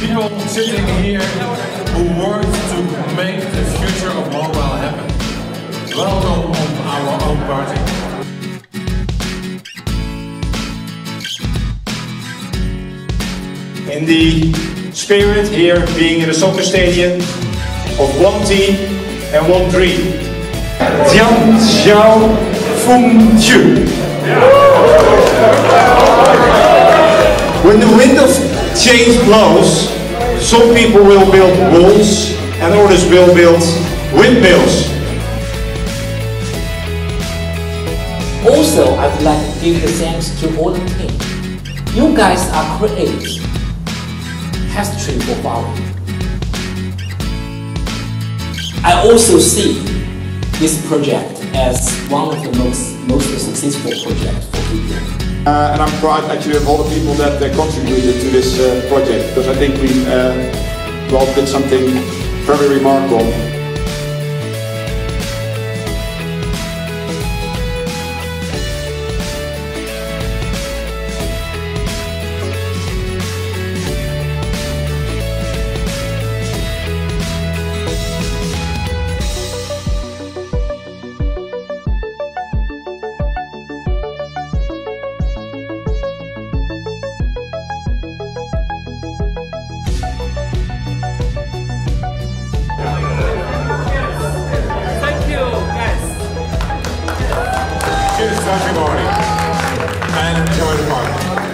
people sitting here who worked to make the future of mobile happen. Welcome on our own party. in the spirit here being in a soccer stadium of one team and one dream. Jiang Xiao Feng Ju. When the wind of change blows, some people will build walls and others will build windmills. Also, I would like to give the thanks to all the team. You guys are create history for Huawei. I also see this project as one of the most most successful projects for KPN. Uh, and I'm proud actually of all the people that uh, contributed to this uh, project because I think we uh, well did something very remarkable. Cheers to everybody and enjoy the party.